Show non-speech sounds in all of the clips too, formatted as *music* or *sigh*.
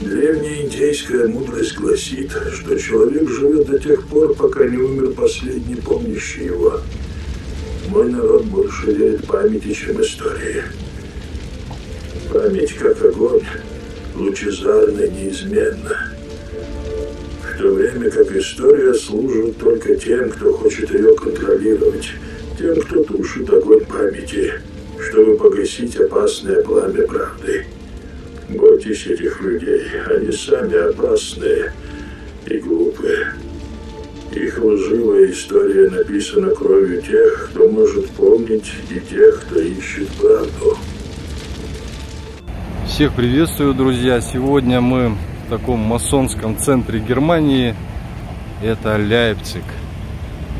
Древняя индейская мудрость гласит, что человек живет до тех пор, пока не умер последний помнящий его. Мой народ больше верит памяти, чем истории. Память, как огонь, лучезарна неизменна. В то время как история служит только тем, кто хочет ее контролировать, тем, кто тушит огонь памяти, чтобы погасить опасное пламя правды. Бойтесь этих людей, они сами опасные и глупые. Их лживая история написана кровью тех, кто может помнить, и тех, кто ищет правду. Всех приветствую, друзья! Сегодня мы в таком масонском центре Германии. Это Ляйпциг.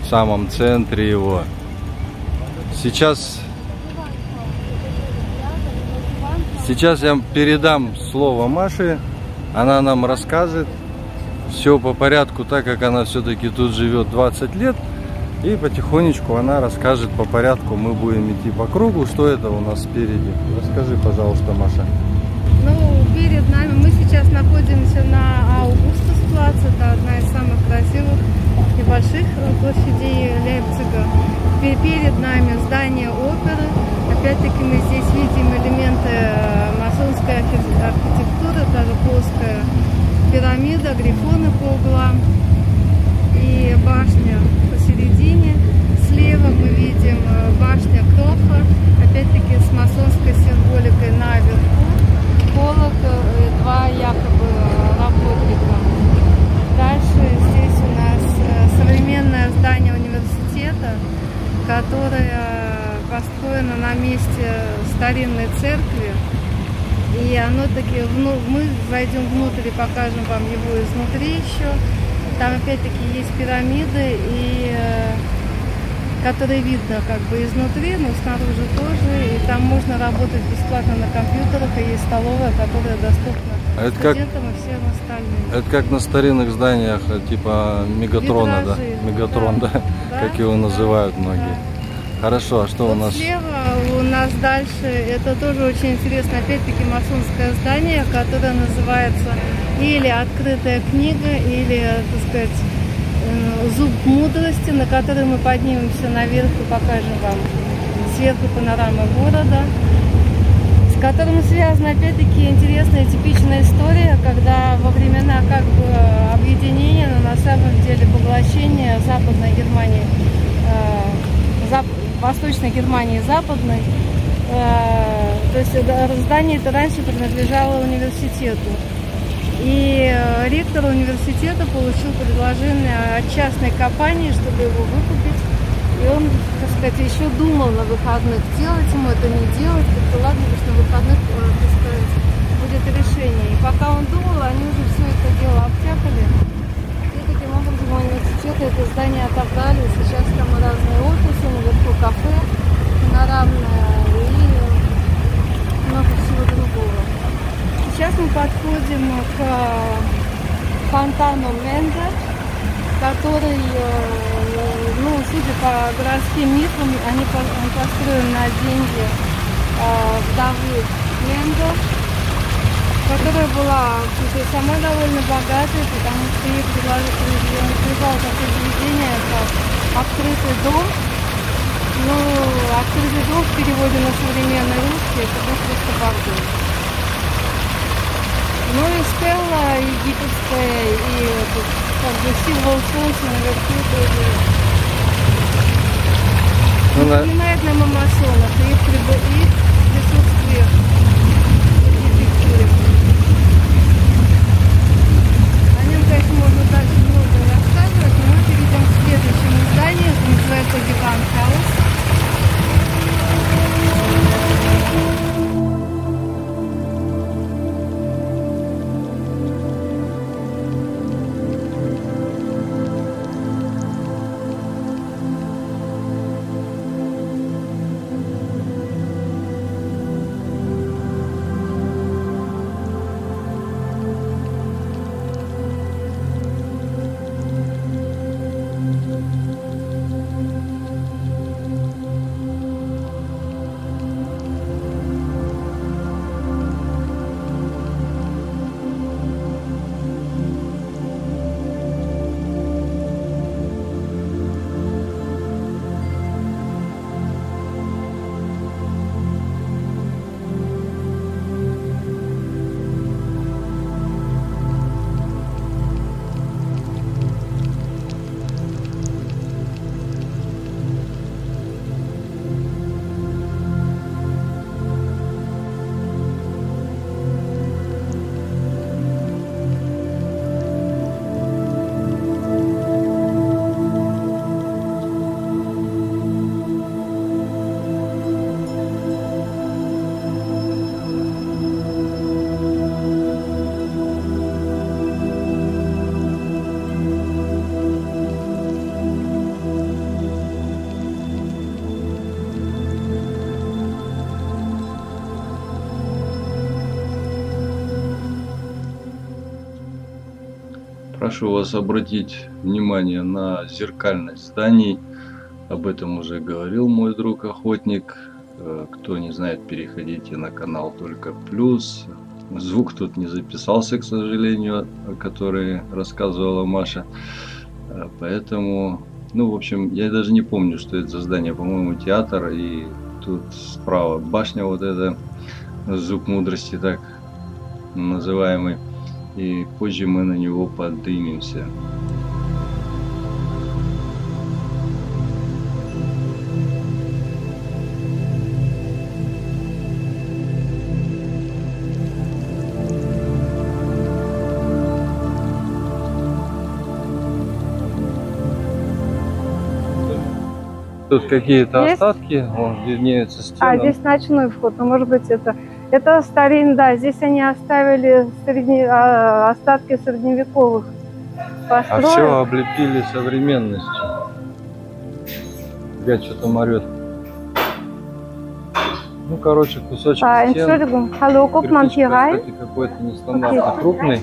В самом центре его. Сейчас Сейчас я передам слово Маше. Она нам расскажет все по порядку, так как она все-таки тут живет 20 лет. И потихонечку она расскажет по порядку. Мы будем идти по кругу. Что это у нас спереди? Расскажи, пожалуйста, Маша. Ну, перед нами мы сейчас находимся на Аугустусплац. Это одна из самых красивых и больших площадей Лейпцига. Перед нами здание оперы. Опять-таки мы здесь видим элементы э, масонской архитектуры, даже плоская пирамида, грифоны по углам и башня посередине. Слева мы видим э, башня Кроха, опять-таки с масонской символикой наверху, колокол и два якобы работника. Дальше здесь у нас э, современное здание университета, которое построено на месте старинной церкви. И оно таки, мы зайдем внутрь и покажем вам его изнутри еще. Там опять-таки есть пирамиды, и, э, которые видно как бы изнутри, но снаружи тоже. И там можно работать бесплатно на компьютерах, и есть столовая, которая доступна а это как, и всем остальным. Это как на старинных зданиях, типа Мегатрона, Витражи, да? Мегатрон, да, да, да как его называют да, многие. Да. Хорошо, а что вот у нас? Слева нас дальше, это тоже очень интересно, опять-таки масонское здание, которое называется или «Открытая книга», или, так сказать, э, «Зуб мудрости», на который мы поднимемся наверх и покажем вам сверху панорамы города, с которым связана, опять-таки, интересная типичная история, когда во времена как бы объединения, но на самом деле поглощения Западной Германии э, Восточной Германии, Западной. Э, то есть здание это раньше принадлежало университету. И э, ректор университета получил предложение от частной компании, чтобы его выкупить. И он, так сказать, еще думал на выходных, делать ему это, не делать. Как-то ладно, лишь на выходных, э, так сказать, будет решение. И пока он думал, они уже все это дело обтяпали. И таким образом университет это здание отобрали. Сейчас там разные офисы, наверху кафе панорамное другого. Сейчас мы подходим к фонтану Менда, который, э, ну, судя по городским мифам, они построены на деньги э, вдовы Менда, которая была кстати, сама довольно богатой, потому что ей предлагал такое заведение, как открытый дом, ну, открытый дом в переводе на современный русский, это был просто бордель. Ну и стелла египетская, и тут, как бы символ солнца наверху тоже. Ну, напоминает нам о масонах и их, их присутствие в архитектуре. О нем, конечно, можно дальше много рассказывать, но мы перейдем к следующему зданию, это называется Диван Хаус. Прошу вас обратить внимание на зеркальность зданий. Об этом уже говорил мой друг охотник. Э, кто не знает, переходите на канал Только Плюс. Звук тут не записался, к сожалению, который рассказывала Маша. Э, поэтому, ну, в общем, я даже не помню, что это за здание. По-моему, театр. И тут справа башня вот эта, зуб мудрости так называемый. И позже мы на него поднимемся. Тут какие-то остатки, вон виднеются стены. А, здесь ночной вход, ну, может быть, это... Это старин, да, здесь они оставили средне- а, остатки средневековых А построек. все облепили современностью. Я что-то орет. Ну, короче, кусочек А, стен. Hallo, guck mal Кирпичик, hier rein. кстати, какой-то нестандартно Окей. крупный.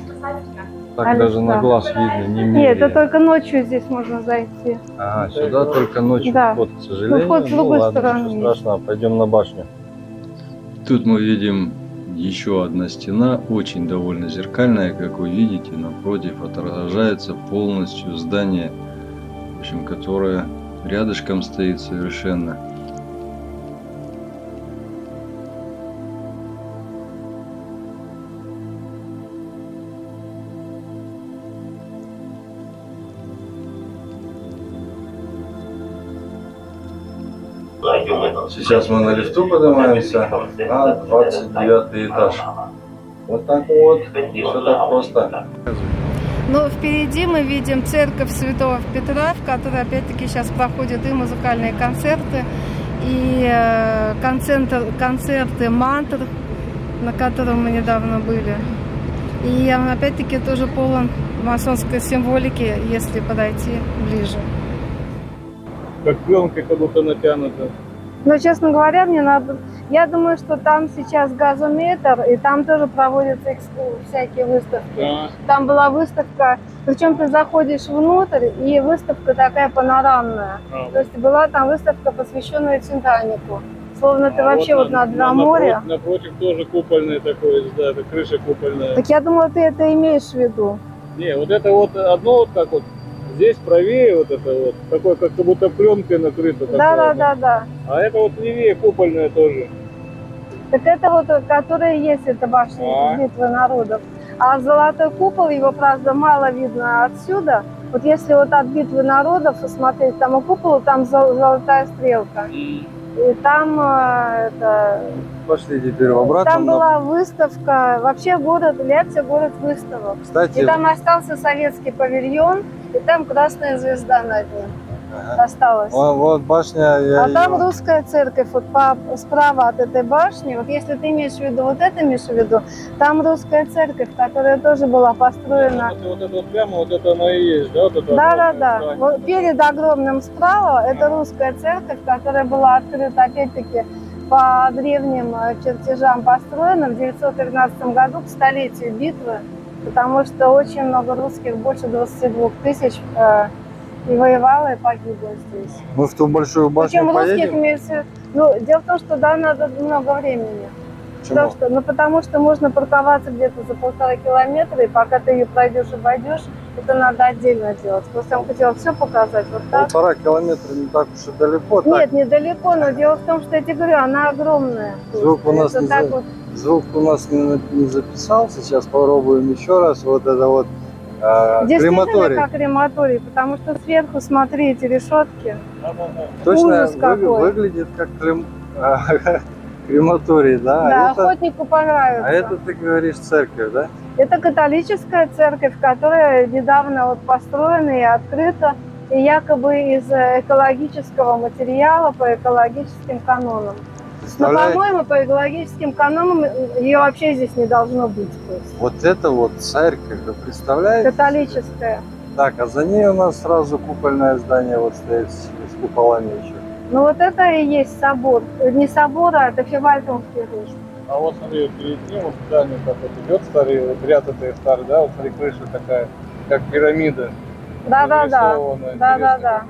Так Alles даже на глаз видно, не Нет, это только ночью здесь можно зайти. Ага, сюда только ночью Да. вход, к сожалению. вход с другой ладно, стороны ничего страшного, пойдем на башню. Тут мы видим еще одна стена, очень довольно зеркальная, как вы видите, напротив отражается полностью здание, в общем, которое рядышком стоит совершенно. Сейчас мы на лифту поднимаемся на 29 этаж. Вот так вот, все так просто. Но впереди мы видим церковь Святого Петра, в которой опять-таки сейчас проходят и музыкальные концерты, и э, концерты, концерты мантр, на котором мы недавно были. И он опять-таки тоже полон масонской символики, если подойти ближе. как пленкой как будто натянута. Но, честно говоря, мне надо... Я думаю, что там сейчас газометр, и там тоже проводятся экс- всякие выставки. Да. Там была выставка, причем ты заходишь внутрь, и выставка такая панорамная. А, То есть была там выставка, посвященная Титанику. Словно ты а вообще вот, на- над на- на море. Напротив, напротив тоже купольный такой, да, это крыша купольная. Так я думала, ты это имеешь в виду. Не, вот это вот одно вот как вот здесь правее вот это вот, такое как будто пленкой накрыто. Да, да, да, да. А это вот левее купольная тоже. Так это вот, которая есть, эта башня А. битвы народов. А золотой купол, его, правда, мало видно отсюда. Вот если вот от битвы народов смотреть там к куполу, там зол- золотая стрелка. И там э, это, Пошли теперь в обратном. там была выставка, вообще город, Ляпся город выставок. Кстати, И там остался советский павильон, и там красная звезда над ним ага. осталась. вот, вот башня, я А там её- русская церковь, вот по, справа от этой башни, вот если ты имеешь в виду вот это имеешь в виду, там русская церковь, которая тоже была построена. Вот, вот это вот прямо вот это оно и есть, да? Вот это Да, да, да. здание. Вот перед огромным справа это русская церковь, которая была открыта опять-таки по древним э, чертежам построена в 913 году к столетию битвы, потому что очень много русских, больше 22 тысяч, э, и воевало, и погибло здесь. Мы в ту большую башню Причем русских поедем? имеется... в виду- Ну, дело в том, что да, надо много времени. Потому Почему? что, ну, потому что можно парковаться где-то за полтора километра, и пока ты ее пройдешь и войдешь, это надо отдельно делать. Просто я вам хотела все показать вот так. Полтора километра не так уж и далеко. так. Нет, недалеко, но дело в том, что я тебе говорю, она огромная. Звук у нас это не так за- вот. Звук у нас не, не записался. Сейчас попробуем еще раз. Вот это вот э, Действительно крематорий. как крематорий, потому что сверху, смотри, эти решетки. Да, да, да. Точно ужас какой. выглядит как крем- *laughs* крематорий, да? да, а, это, охотнику понравится. а это ты говоришь церковь, да? Это католическая церковь, которая недавно вот построена и открыта, и якобы из э, экологического материала по экологическим канонам. Но, Представляете? по-моему, по экологическим канонам ее вообще здесь не должно быть. То есть. Вот это вот церковь, вы представляете? Католическая. Так, а за ней у нас сразу купольное здание вот стоит с, с куполами еще. Ну вот это и есть собор. Не собор, а это Февальтонский руш. А вот смотри, перед ним вот здание так вот идет старый, вот ряд этой старый, да, вот смотри, крыша такая. как пирамида. Да-да-да. Да-да-да.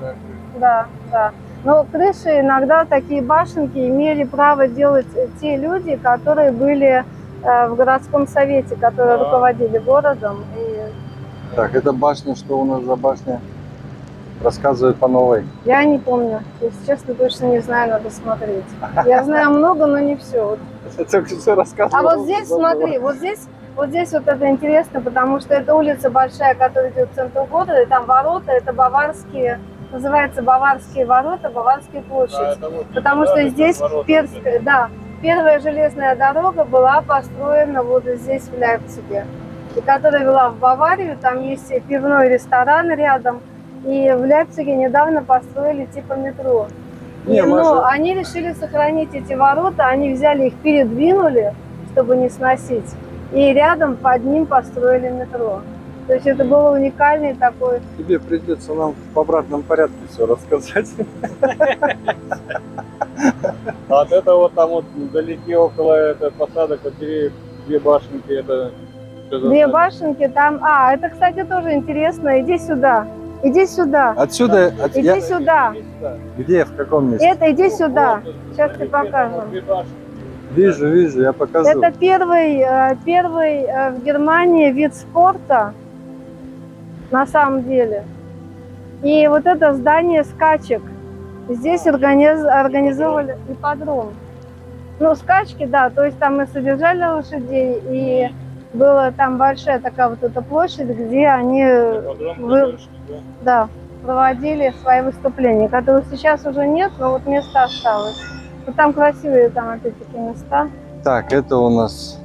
Интересно, Да, да. Но крыши иногда такие башенки имели право делать те люди, которые были э, в городском совете, которые А. руководили городом. И Так, это башня, что у нас за башня? Рассказывает по новой. я не помню, если честно, точно не знаю, надо смотреть. Я знаю много, но не все. А вот здесь, смотри, вот здесь, вот здесь вот это интересно, потому что это улица большая, которая идет к центру города, и там ворота, это баварские, называется Баварские ворота, Баварские площадь. Потому что здесь перс- да, первая железная дорога была построена вот здесь, в Лейпциге, и которая вела в Баварию. Там есть пивной ресторан рядом. И в Лейпциге недавно построили типа метро. Не, но Маша- они решили сохранить эти ворота, они взяли их, передвинули, чтобы не сносить. И рядом под ним построили метро. То есть это был уникальный такой Тебе придется нам в обратном порядке все рассказать. А вот это вот там вот вдалеке около этого посадок вот две башенки, это Две башенки там. А, это, кстати, тоже интересно. Иди сюда. Иди сюда. Отсюда, от- Иди я- сюда. где, в каком месте? Это иди сюда. Вот, Сейчас ты две башенки. Вижу, вижу, я покажу. Это первый, э, первый э, в Германии вид спорта на самом деле. И вот это здание скачек. Здесь организ- организовывали ипподром. Ну, скачки, да, то есть там мы содержали лошадей, и была там большая такая вот эта площадь, где они Вы- да. проводили свои выступления, которых сейчас уже нет, но вот место осталось. Ну, там красивые там опять-таки места. Так, это у нас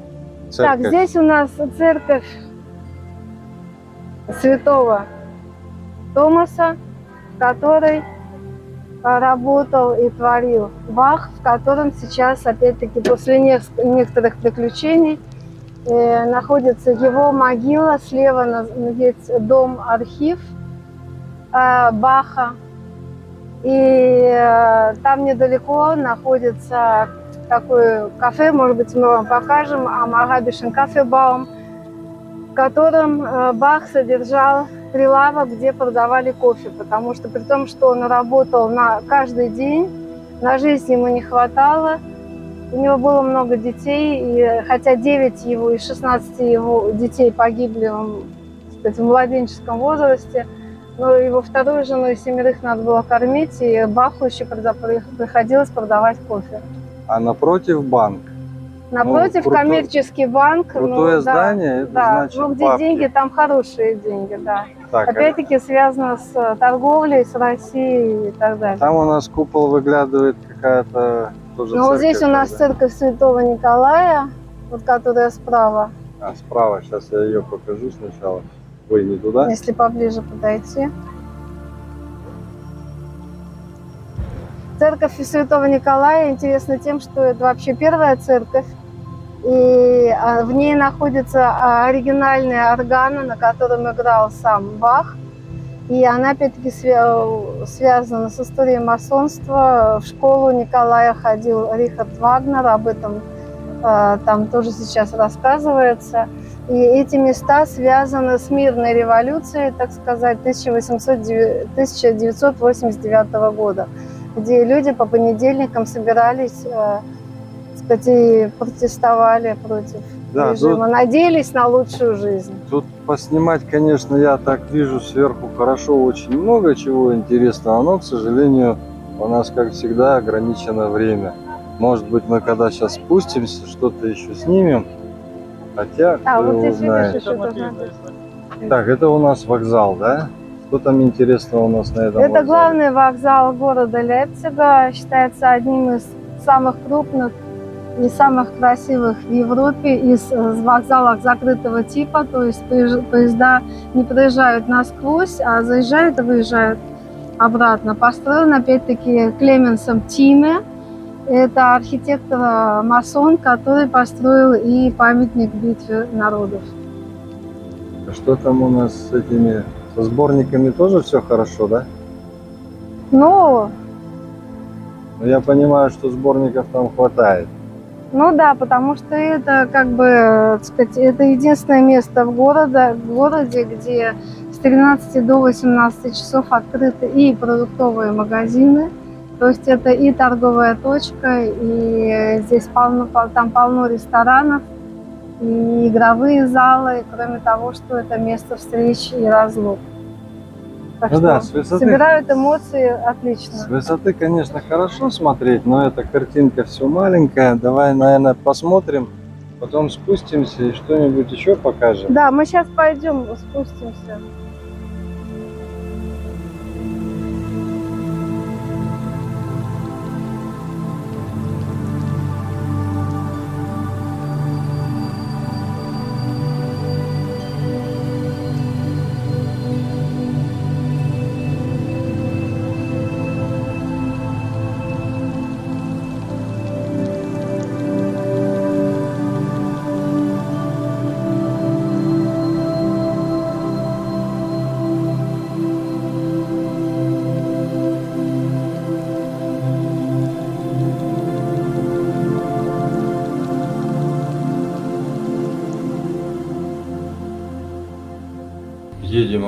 церковь. Так, здесь у нас церковь святого Томаса, который работал и творил Бах, в котором сейчас, опять-таки, после нек- некоторых приключений э, находится его могила. Слева есть дом-архив э, Баха. И э, там недалеко находится такое кафе, может быть, мы вам покажем, Амарабишин кафебаум, котором э, Бах содержал прилавок, где продавали кофе, потому что при том, что он работал на каждый день, на жизнь ему не хватало, у него было много детей, и хотя 9 его из 16 его детей погибли он, сказать, в младенческом возрасте, но его вторую жену и семерых надо было кормить, и Баху еще приходилось продавать кофе. А напротив банк. Напротив крутой- коммерческий банк. ну, Крутое да, здание, это Да, значит ну где бабки. деньги, там хорошие деньги, да. Так, а Опять-таки связано с э, торговлей, с Россией и так далее. там у нас купол выглядывает какая-то тоже Ну вот здесь у нас да? церковь Святого Николая, вот которая справа, А, справа, сейчас я ее покажу сначала. Ой, не туда. если поближе подойти. Церковь Святого Николая интересна тем, что это вообще первая церковь, и а, в ней находится а, оригинальная органа, на котором играл сам Бах. И она, опять-таки, свя- связана с историей масонства. В школу Николая ходил Рихард Вагнер, об этом э, там тоже сейчас рассказывается. И эти места связаны с мирной революцией, так сказать, 1809 1989 года, где люди по понедельникам собирались, сказать, и протестовали против Да, режима, надеялись на лучшую жизнь. Тут поснимать, конечно, я так вижу сверху хорошо, очень много чего интересного, но, к сожалению, у нас, как всегда, ограничено время. Может быть, мы когда сейчас спустимся, что-то еще снимем, хотя, А, кто вот его знает. Так, это у нас вокзал, да? Что там интересного у нас на этом Это вокзале? главный вокзал города Лейпцига, считается одним из самых крупных и самых красивых в Европе из э, вокзалов закрытого типа, то есть поезда не проезжают насквозь, а заезжают и выезжают обратно. Построен опять-таки Клеменсом Тиме. Это архитектор-масон, который построил и памятник битве народов. А Что там у нас с этими, со сборниками тоже все хорошо, да? Ну, Но я понимаю, что сборников там хватает. Ну да, потому что это как бы, так сказать, это единственное место в, городе, в городе, где с 13 до 18 часов открыты и продуктовые магазины, то есть это и торговая точка, и здесь полно, там полно ресторанов, и игровые залы, кроме того, что это место встреч и разлук. Так Ну что да, с высоты- собирают эмоции отлично. С высоты, конечно, хорошо смотреть, но эта картинка все маленькая. Давай, наверное, посмотрим, потом спустимся и что-нибудь еще покажем. Да, мы сейчас пойдем спустимся.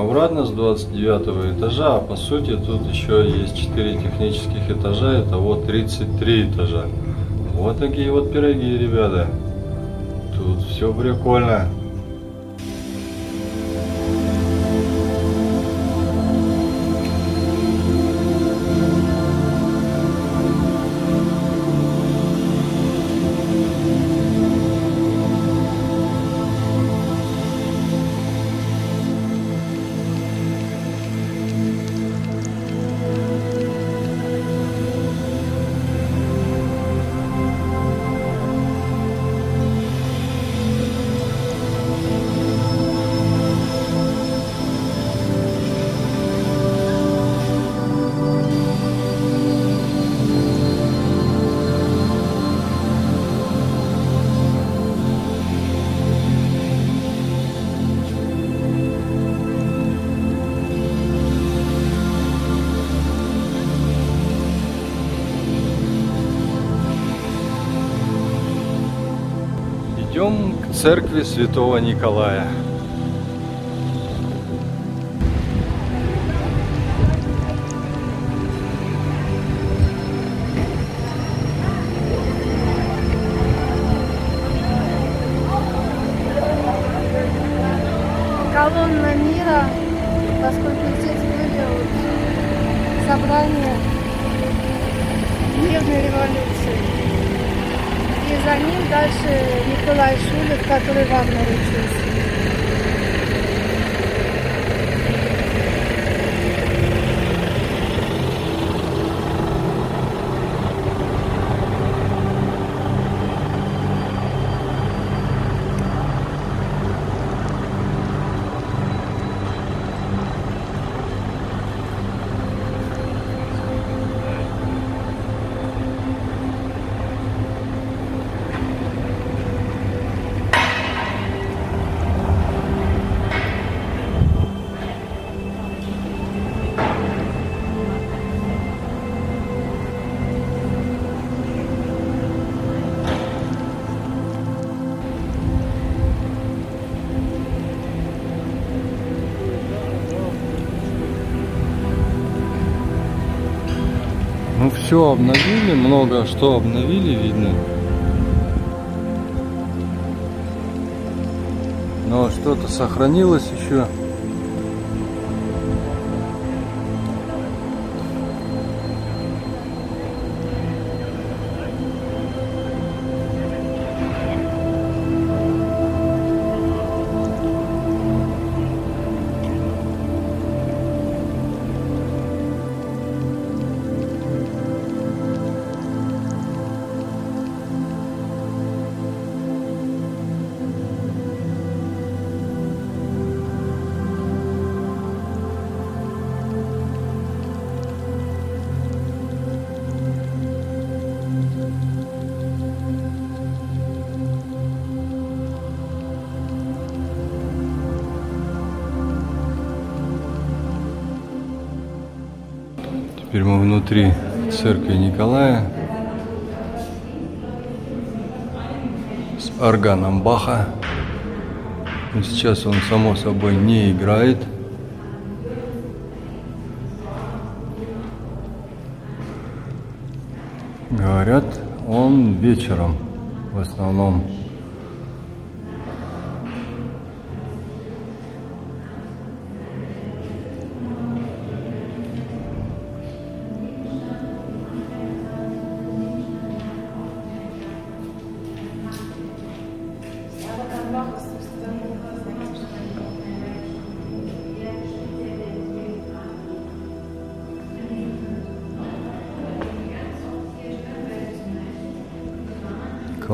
Обратно с 29 этажа, а по сути тут еще есть 4 технических этажа, это вот 33 этажа. Вот такие вот пироги, ребята. Тут все прикольно. Церкви святого Николая. Колонна мира, поскольку здесь были собрания мирной революции. За ним дальше Николай Шулер, который вам наручился. Все обновили, много что обновили, видно. Но что-то сохранилось еще. Мы внутри церкви Николая. органом Баха. Сейчас он, само собой, не играет. Говорят, он вечером в основном.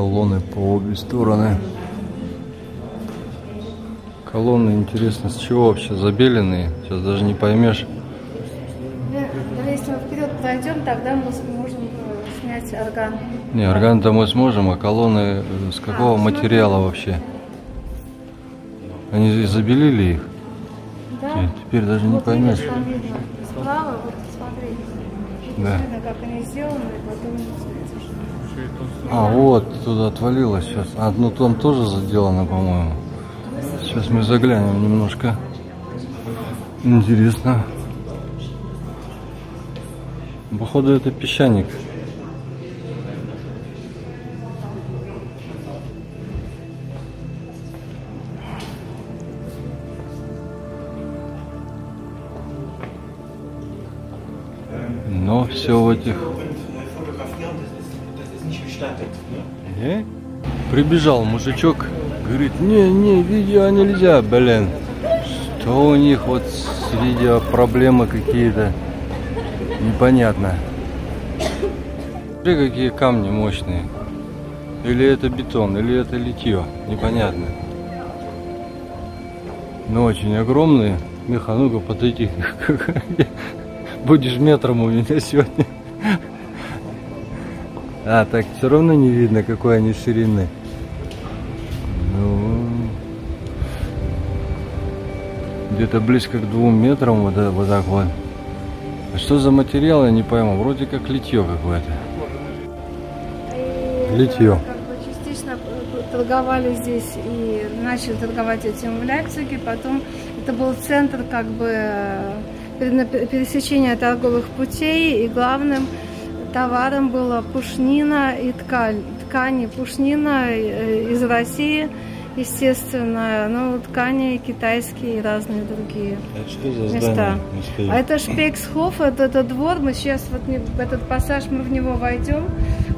Колонны по обе стороны. Колонны, интересно, с чего вообще забеленные? Сейчас даже не поймешь. Если мы вперед пройдем, тогда мы сможем э, снять орган. Не, орган-то мы сможем, а колонны э, с какого А, материала вообще? Они забелили их? Да? Те- Теперь даже не вот поймешь. видишь, там видно. Справа, вот смотри. Да. Видно, как они сделаны, потом не. А, вот, туда отвалилось сейчас. А, ну там тоже заделано, по-моему. Сейчас мы заглянем немножко. Интересно. Походу это песчаник. Но все в этих Ne? Э? Прибежал мужичок, говорит, не-не, видео нельзя, блин. Что у них вот с видео проблемы какие-то? Непонятно. Смотри, какие камни мощные. Или это бетон, или это литье. Непонятно. Но очень огромные. Миха, ну-ка подойди. *laughs* Будешь метром у меня сегодня. А, так все равно не видно, какой они ширины. Ну, где-то близко к двум метрам вот, вот так вот. А что за материал, я не пойму. Вроде как литье какое-то. И Литье. Как бы частично э, торговали здесь и начали торговать этим в Лейпциге. Потом это был центр как бы э, пере- пересечения торговых путей. И главным товаром была пушнина и ткань. Ткани пушнина э, из России, естественно, ну, ткани китайские и разные другие. что за Места. А это Шпексхоф, это, это двор. Мы сейчас вот не- в этот пассаж мы в него войдем,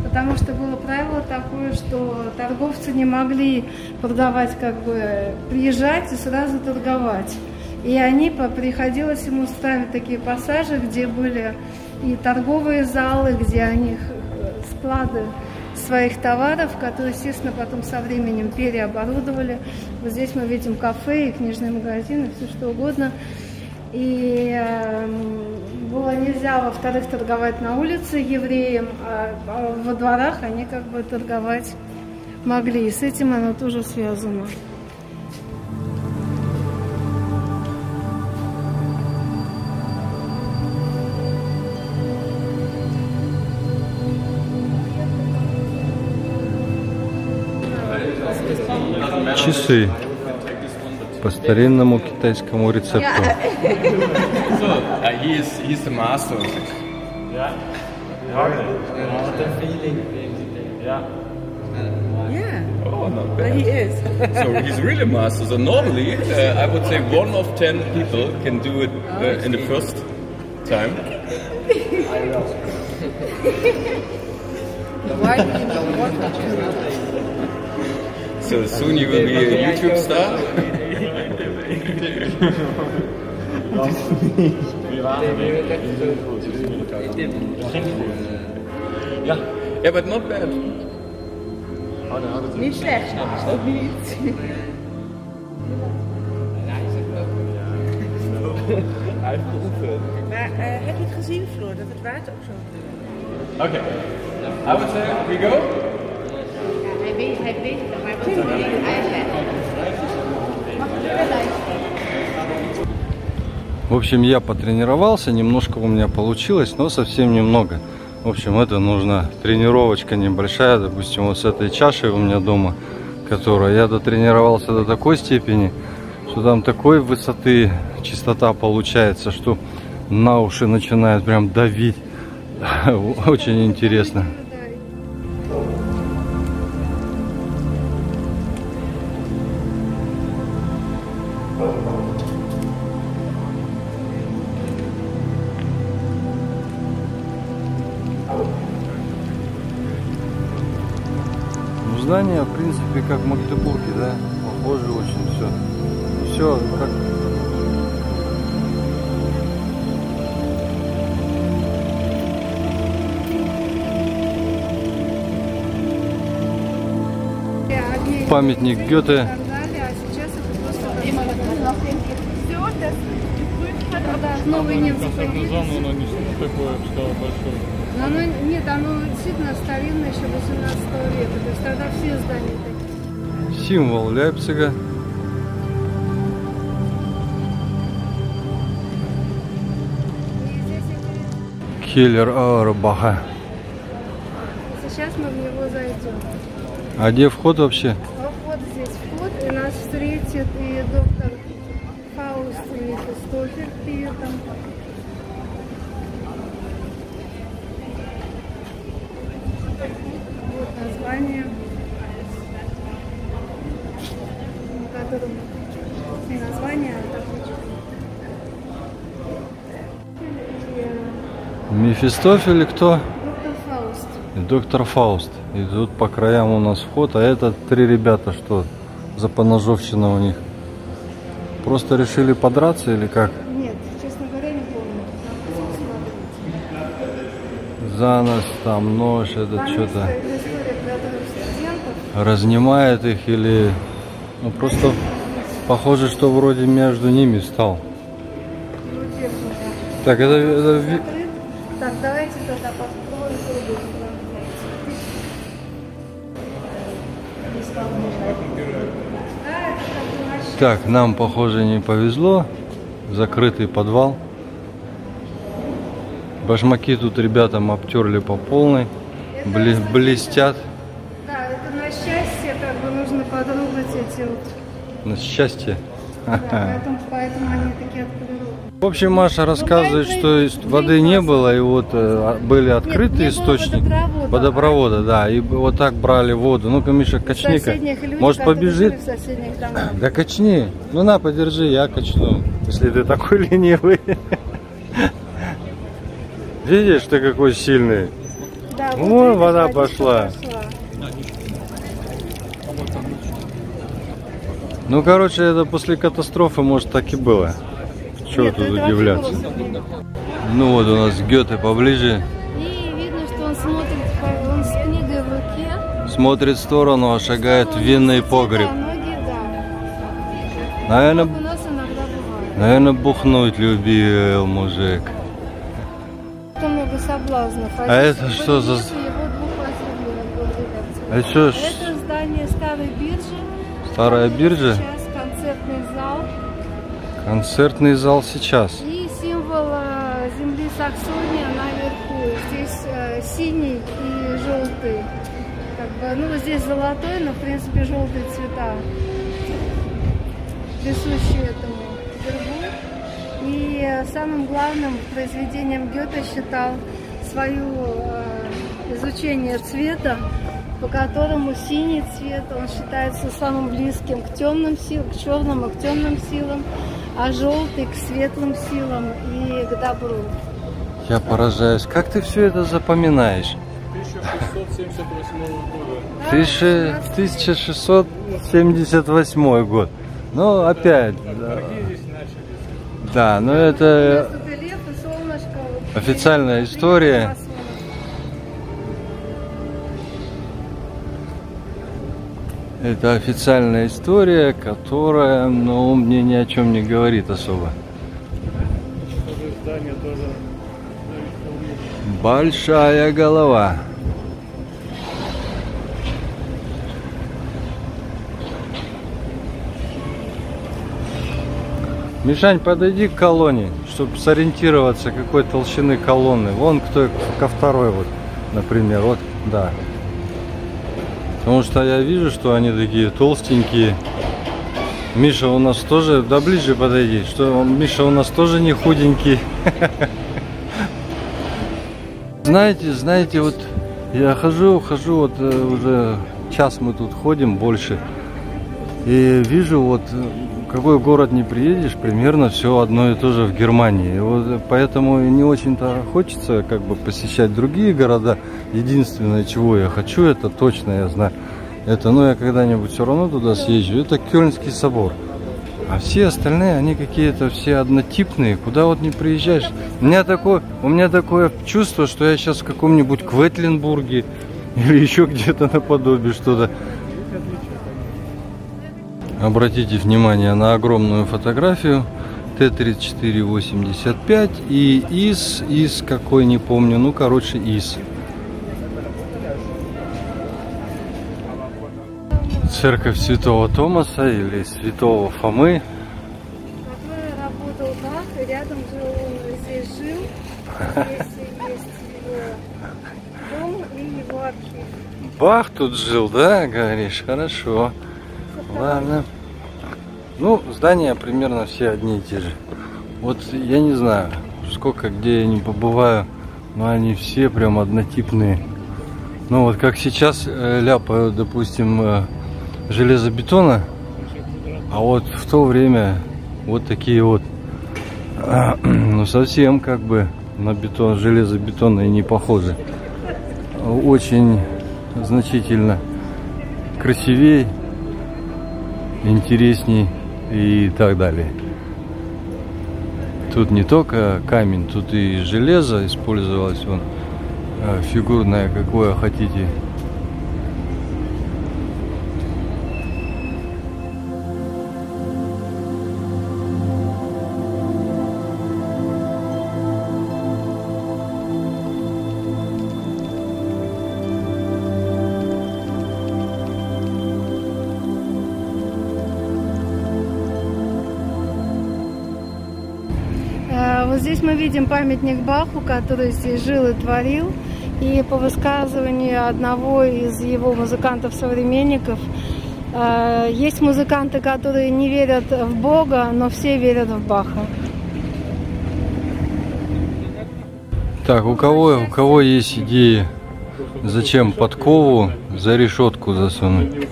потому что было правило такое, что торговцы не могли продавать, как бы приезжать и сразу торговать. И они по- приходилось им устраивать такие пассажи, где были и торговые залы, где они х- склады своих товаров, которые, естественно, потом со временем переоборудовали. Вот здесь мы видим кафе и книжные магазины, все что угодно. И эм, было нельзя, во-вторых, торговать на улице евреям, а, а во дворах они как бы торговать могли. И с этим оно тоже связано. Часы. По старинному китайскому рецепту. Uh, he is he's the master of it. Yeah, Oh, not but he is. So he's really master. So normally, uh, I would say one of ten people can do it uh, in the first time. Why do you not want to? So soon you will be a YouTube star. Yeah, but not bad. Niet slecht, ook niet. Maar eh, heb je het gezien, Floor, dat het water ook zo Okay. I would say we go. Hij weet, hij weet В общем, я потренировался, немножко у меня получилось, но совсем немного. В общем, это нужна тренировочка небольшая, допустим, вот с этой чашей у меня дома которая. Я дотренировался до такой степени, что там такой высоты чистота получается, что на уши начинает прям давить. *laughs* Очень интересно. Здание, в принципе, как в Магдебурге, да? Похоже очень все. Все как... Памятник Гёте. Когда новые немцы Конце появились. зону оно не такое стало большое. Но оно, нет, оно действительно старинное еще 18 века. То есть тогда все здания такие. Символ Лейпцига. Хиллер Аурбаха. Сейчас мы в него зайдем. А где вход вообще? Мефистофель кто? Доктор Фауст. И доктор Фауст. И тут по краям у нас вход, а это три ребята, что за поножовщина у них. Просто решили подраться или как? Нет, честно говоря, не помню. За нас там нож, это что-то разнимает их или... Ну просто похоже, что вроде между ними стал. Так, это, это. Так, давайте тогда попробуем кругом Так, нам, похоже, не повезло. Закрытый подвал. Башмаки тут ребятам обтерли по полной. Бле- блестят. Да, это на счастье, как бы нужно подрубать эти вот. На счастье. Да, поэтому, поэтому они такие отполированы. В общем, Маша рассказывает, что воды не было, и вот э, были открытые источники. водопровода. Да. И вот так брали воду. Ну-ка, Миша, качни-ка. Может, побежит? Да качни. Ну на, подержи, я качну. Если ты такой *laughs* ленивый. Видишь, ты какой сильный. Да, О, вода пошла. Ну, короче, это после катастрофы, может, так и было. Чего Нет, тут это вообще удивляться? Ну вот у нас Гёте поближе. И видно, что он смотрит, он с книгой в руке. Смотрит в сторону, а шагает в винный погреб. а ноги, да. Наверное, наверное, бухнуть любил мужик. Это много соблазнов. А здесь это что за- А что ж, Это здание старой биржи. старая биржа? Концертный зал. Сейчас. И символ э, земли Саксония наверху. Здесь э, синий и желтый. Как бы, ну, здесь золотой, но, в принципе, желтые цвета. Присущие этому гербу. И э, самым главным произведением Гёте считал свое изучение цвета, по которому синий цвет, он считается самым близким к темным силам, к черным и к темным силам, а желтый к светлым силам и к добру. Я поражаюсь. Как ты все это запоминаешь? 1678 года. Тысяча- 1678 год. Ну, опять, да, да, но У нас это. Официальная история. Это официальная история, которая, ну, мне ни о чем не говорит особо. Большая голова. Мишань, подойди к колонне, чтобы сориентироваться, какой толщины колонны. Вон кто ко второй, вот, например, вот, да. Потому что я вижу, что они такие толстенькие. Миша у нас тоже, да ближе подойди, что он, Миша у нас тоже не худенький. *laughs* Знаете, знаете, вот я хожу, хожу, вот э, уже час мы тут ходим больше. И вижу, вот какой город не приедешь, примерно все одно и то же в Германии. Вот поэтому не очень-то хочется как бы посещать другие города. Единственное, чего я хочу, это точно я знаю. Это, ну, я когда-нибудь все равно туда съезжу. Это Кёльнский собор. А все остальные, они какие-то все однотипные. Куда вот не приезжаешь. У меня такое, у меня такое чувство, что я сейчас в каком-нибудь Кветленбурге или еще где-то наподобие что-то. Обратите внимание на огромную фотографию Т-3485 и ИС, ИС какой не помню, ну короче ИС. Церковь Святого Томаса или Святого Фомы. который работал и рядом же он здесь жил. *laughs* Здесь есть его дом и его архив. Бах тут жил, да, говоришь? Хорошо. Ладно. Ну, здания примерно все одни и те же. Вот я не знаю, сколько где я не побываю, но они все прям однотипные. Ну вот как сейчас э, ляпают, допустим, э, железобетона, а вот в то время вот такие вот, *clears throat* ну совсем как бы на бетон, железобетонные не похожи. Очень значительно красивей, интересней и так далее. Тут не только камень, тут и железо использовалось, вон, э, фигурное, какое хотите. Видим памятник Баху, который здесь жил и творил. И по высказыванию одного из его музыкантов-современников, э, есть музыканты, которые не верят в Бога, но все верят в Баха. Так, у кого, у кого есть идеи, зачем подкову за решетку засунуть?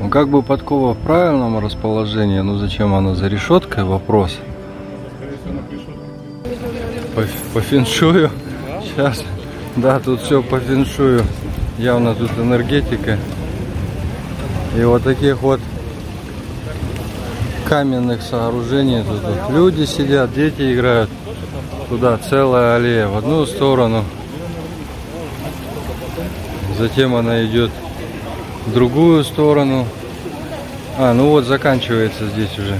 Ну, как бы подкова в правильном расположении, но зачем она за решеткой, вопрос. По, по феншую. Сейчас. Да, тут все по феншую. Явно тут энергетика. И вот таких вот каменных сооружений тут вот люди сидят, дети играют. Туда целая аллея в одну сторону. Затем она идет в другую сторону. А, ну вот заканчивается здесь уже.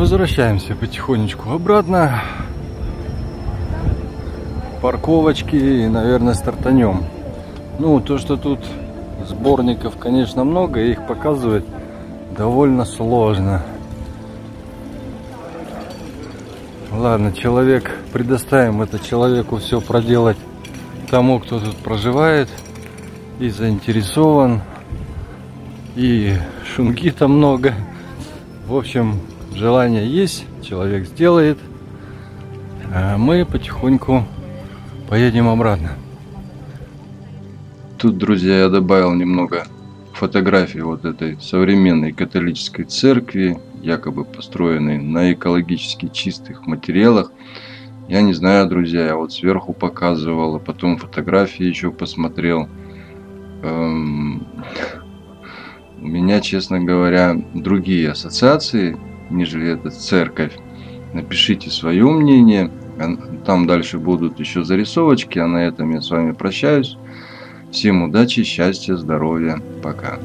Возвращаемся потихонечку обратно. Парковочки и, наверное, стартанем. Ну, то, что тут сборников, конечно, много, и их показывать довольно сложно. Ладно, человек, предоставим это человеку все проделать тому, кто тут проживает и заинтересован. И шунги-то много. В общем, желание есть, человек сделает. А мы потихоньку поедем обратно. Тут, друзья, я добавил немного фотографий вот этой современной католической церкви, якобы построенной на экологически чистых материалах. Я не знаю, друзья, я вот сверху показывал, а потом фотографии еще посмотрел. Эм, У меня, честно говоря, другие ассоциации, нежели эта церковь. Напишите свое мнение. Там дальше будут еще зарисовочки, а на этом я с вами прощаюсь. Всем удачи, счастья, здоровья. Пока.